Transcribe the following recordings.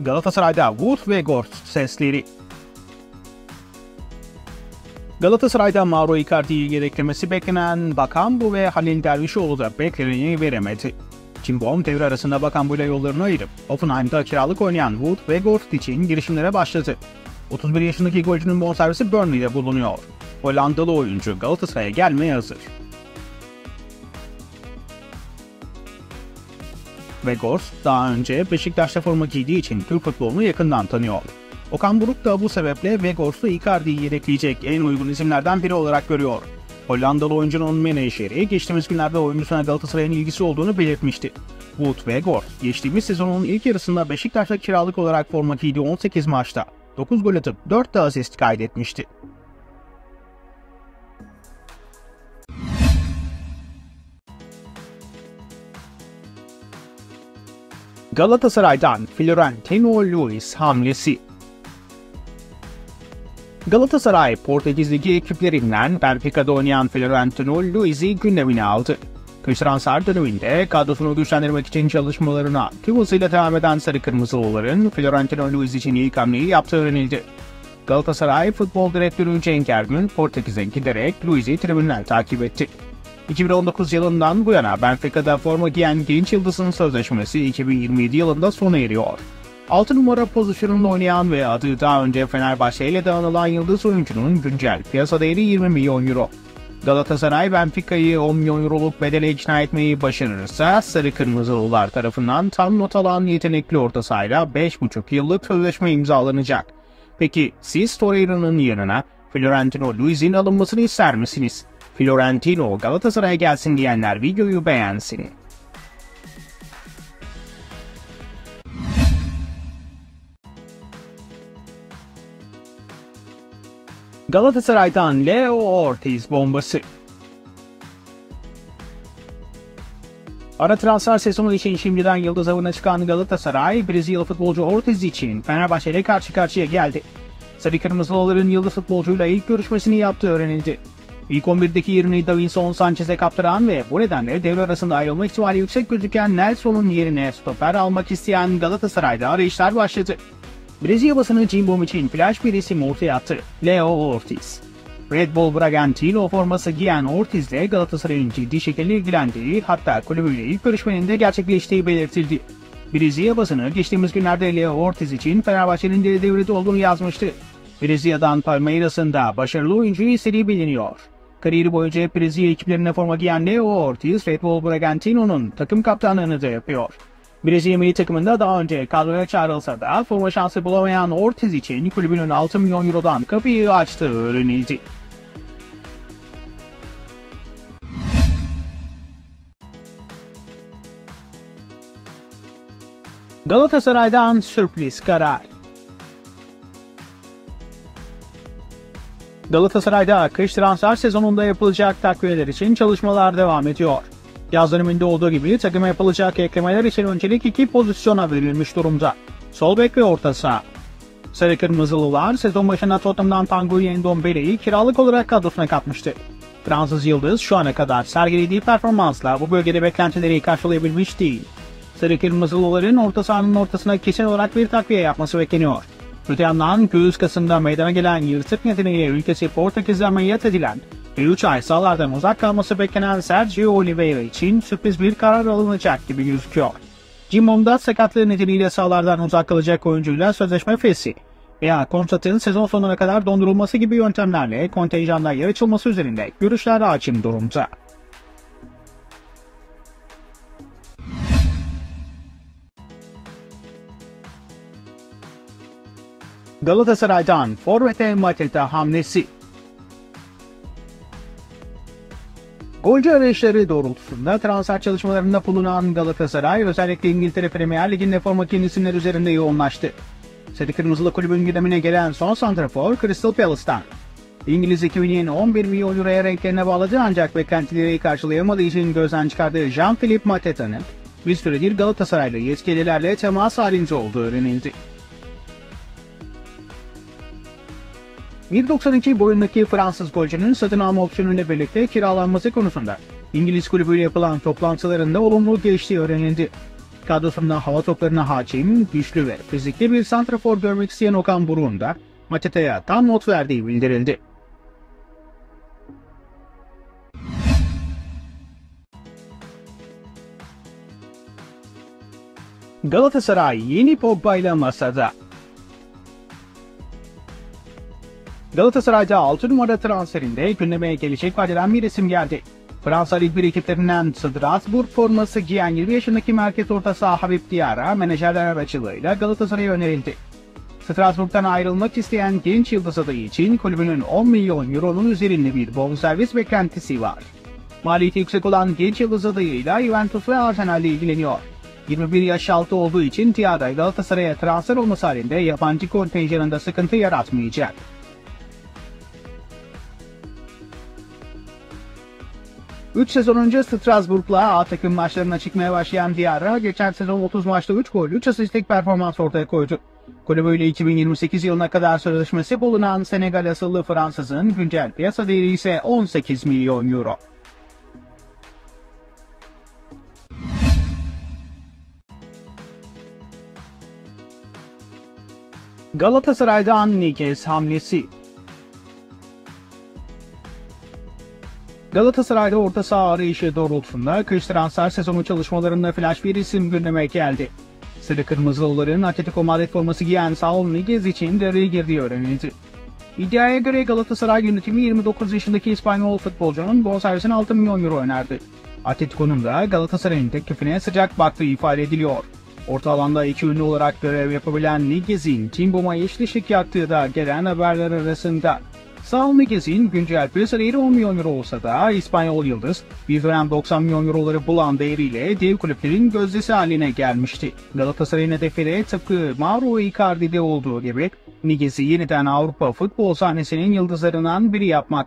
Galatasaray'da Wood ve Gort sesleri. Galatasaray'da Mauro Icardi'yi yedeklemesi beklenen Bakambu ve Halil Dervişoğlu da bekleneni veremedi. Cimbom devre arasında Bakambu ile yollarını ayırıp Offenheim'da kiralık oynayan Wood ve Gort için girişimlere başladı. 31 yaşındaki golcünün bonservisi Burnley'de bulunuyor. Hollandalı oyuncu Galatasaray'a gelmeye hazır. Vegors daha önce Beşiktaş'ta forma giydiği için Türk futbolunu yakından tanıyor. Okan Buruk da bu sebeple Vegors'u Icardi'yi yedekleyecek en uygun isimlerden biri olarak görüyor. Hollandalı oyuncunun menajeri geçtiğimiz günlerde oyuncusuna Galatasaray'ın ilgisi olduğunu belirtmişti. Wood Vegors, geçtiğimiz sezonun ilk yarısında Beşiktaş'ta kiralık olarak forma giydiği 18 maçta 9 gol atıp 4 de asist kaydetmişti. Galatasaray'dan Florentino Luis hamlesi Galatasaray, Portekiz Ligi ekiplerinden Benfica'da oynayan Florentino Luis'i gündemine aldı. Kış transfer döneminde kadrosunu güçlendirmek için çalışmalarına tüm hızıyla devam eden Sarı Kırmızılıların Florentino Luis için ilk hamleyi yaptığı öğrenildi. Galatasaray Futbol Direktörü Cenk Ergün, Portekiz'e giderek Luis'i tribünden takip etti. 2019 yılından bu yana Benfica'da forma giyen genç yıldızın sözleşmesi 2027 yılında sona eriyor. 6 numara pozisyonunda oynayan ve adı daha önce Fenerbahçe ile de anılan yıldız oyuncunun güncel piyasa değeri 20 milyon euro. Galatasaray Benfica'yı 10 milyon euroluk bedele ikna etmeyi başarırsa Sarı Kırmızılılar tarafından tam not alan yetenekli orta sahayla 5,5 yıllık sözleşme imzalanacak. Peki siz Torreira'nın yanına Florentino Luis'in alınmasını ister misiniz? Florentino Galatasaray'a gelsin diyenler videoyu beğensin. Galatasaray'dan Leo Ortiz bombası. Ara transfer sezonu için şimdiden yıldız avına çıkan Galatasaray, Brezilya futbolcu Ortiz için Fenerbahçe ile karşı karşıya geldi. Sarı Kırmızılıların yıldız futbolcuyla ilk görüşmesini yaptığı öğrenildi. İlk 11'deki yerini Davinson Sanchez'e kaptıran ve bu nedenle devre arasında ayrılma ihtimali yüksek gözüken Nelson'un yerine stoper almak isteyen Galatasaray'da arayışlar başladı. Brezilya basını Cimbom için flash bir isim ortaya attı. Leo Ortiz. Red Bull Bragantino forması giyen Ortiz ile Galatasaray'ın ciddi şekilde ilgilendiği hatta kulübüyle ilk görüşmenin de gerçekleştiği belirtildi. Brezilya basını geçtiğimiz günlerde Leo Ortiz için Fenerbahçe'nin de devrede olduğunu yazmıştı. Brezilya'dan Palmeiras'ın da başarılı oyuncuyu istediği biliniyor. Kariyeri boyunca Brezilya ekiplerine forma giyen Leo Ortiz, Red Bull Bragantino'nun takım kaptanlığını da yapıyor. Brezilya milli takımında daha önce kadroya çağrılsa da forma şansı bulamayan Ortiz için kulübünün 6 milyon eurodan kapıyı açtığı öğrenildi. Galatasaray'dan sürpriz karar. Galatasaray'da kış transfer sezonunda yapılacak takviyeler için çalışmalar devam ediyor. Yaz döneminde olduğu gibi takıma yapılacak eklemeler için öncelik iki pozisyona verilmiş durumda. Sol bek ve orta saha. Sarı Kırmızılılar sezon başında Tottenham'dan Tanguy Ndombele'yi kiralık olarak kadrosuna katmıştı. Fransız Yıldız şu ana kadar sergilediği performansla bu bölgede beklentileri karşılayabilmiş değil. Sarı Kırmızılıların orta sahanın ortasına kesin olarak bir takviye yapması bekleniyor. Öte yandan göğüs kasında meydana gelen yırtık nedeniyle ülkesi Portekiz'de ameliyat edilen ve 3 ay sahalardan uzak kalması beklenen Sergio Oliveira için sürpriz bir karar alınacak gibi gözüküyor. Cimbom'da sakatlığı nedeniyle sahalardan uzak kalacak oyuncuyla sözleşme fesi veya kontratın sezon sonuna kadar dondurulması gibi yöntemlerle kontenjanda yer açılması üzerinde görüşler hakim durumda. Galatasaray'dan Forvet'e Mateta hamlesi. Golcü arayışları doğrultusunda transfer çalışmalarında bulunan Galatasaray özellikle İngiltere Premier Ligi'nde forma isimler üzerinde yoğunlaştı. Sarı Kırmızılı kulübün gündemine gelen son santrafor Crystal Palace'tan. İngiliz ekibinin 11 milyon euroya renklerine bağladı ancak beklentileri karşılayamadığı için gözden çıkardığı Jean-Philippe Mateta'nın bir süredir Galatasaraylı yetkililerle temas halinde olduğu öğrenildi. 1.92 boyundaki Fransız golcünün satın alma opsiyonuyla birlikte kiralanması konusunda İngiliz kulübüyle yapılan toplantılarında olumlu geliştiği öğrenildi. kadrosunda hava toplarına hakim, güçlü ve fizikli bir santrafor görmek isteyen Okan Buruk'un da Matita'ya tam not verdiği bildirildi. Galatasaray yeni Pogba ile masada. Galatasaray'da 6 numara transferinde gündeme gelecek vadeden bir isim geldi. Fransa Lig 1 ekiplerinden Strasbourg forması giyen 20 yaşındaki merkez orta saha Habib Diarra menajerler aracılığıyla Galatasaray'a önerildi. Strasbourg'dan ayrılmak isteyen genç yıldız adayı için kulübünün 10 milyon euronun üzerinde bir bonservis beklentisi var. Maliyeti yüksek olan genç yıldız adayıyla Juventus ve Arsenal ile ilgileniyor. 21 yaş altı olduğu için Diarra Galatasaray'a transfer olması halinde yabancı kontenjanında sıkıntı yaratmayacak. Üç sezon önce Strasbourg'la A takım maçlarına çıkmaya başlayan Diarra geçen sezon 30 maçta 3 gol 3 asistlik performans ortaya koydu. Kulübüyle 2028 yılına kadar sözleşmesi bulunan Senegal asıllı Fransızın güncel piyasa değeri ise 18 milyon euro. Galatasaray'dan Niguez hamlesi Galatasaray'da orta saha arayışı doğrultusunda kış transfer sezonu çalışmalarında flash bir isim gündeme geldi. Sarı Kırmızılıların Atletico Madrid forması giyen Saul Niguez için devreye girdiği öğrenildi. İddiaya göre Galatasaray yönetimi 29 yaşındaki İspanyol futbolcunun bonservisine 6 milyon euro önerdi. Atletico'nun da Galatasaray'ın teklifine sıcak baktığı ifade ediliyor. Orta alanda iki ünlü olarak görev yapabilen Niguez'in Timbom'a eşleşik yaktığı da gelen haberler arasında. Saul Niguez'in güncel piyasa değeri 10 milyon euro olsa da İspanyol Yıldız bir dönem 90 milyon euroları bulan değeriyle dev kulüplerin gözdesi haline gelmişti. Galatasaray'ın hedefleri tıpkı Mauro Icardi'de olduğu gibi Niguez'i yeniden Avrupa futbol sahnesinin yıldızlarından biri yapmak.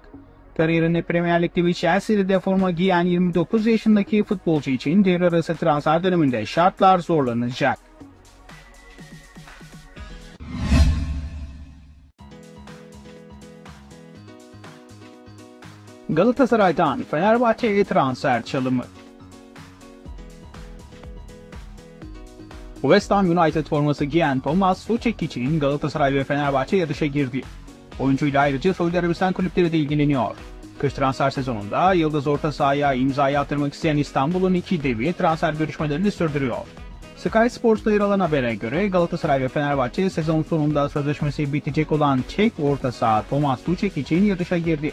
Kariyerinde Premier Lig'de ve Chelsea'de forma giyen 29 yaşındaki futbolcu için devre arası transfer döneminde şartlar zorlanacak. Galatasaray'dan Fenerbahçe'ye transfer çalımı. West Ham United forması giyen Thomas Suchek için Galatasaray ve Fenerbahçe yarışa girdi. Oyuncuyla ayrıca Suudi Arabistan kulüpleri de ilgileniyor. Kış transfer sezonunda Yıldız orta sahaya imzayı attırmak isteyen İstanbul'un iki devi transfer görüşmelerini sürdürüyor. Sky Sports'ta yer alan habere göre Galatasaray ve Fenerbahçe sezon sonunda sözleşmesi bitecek olan Çek orta saha Thomas Tuchek için yarışa girdi.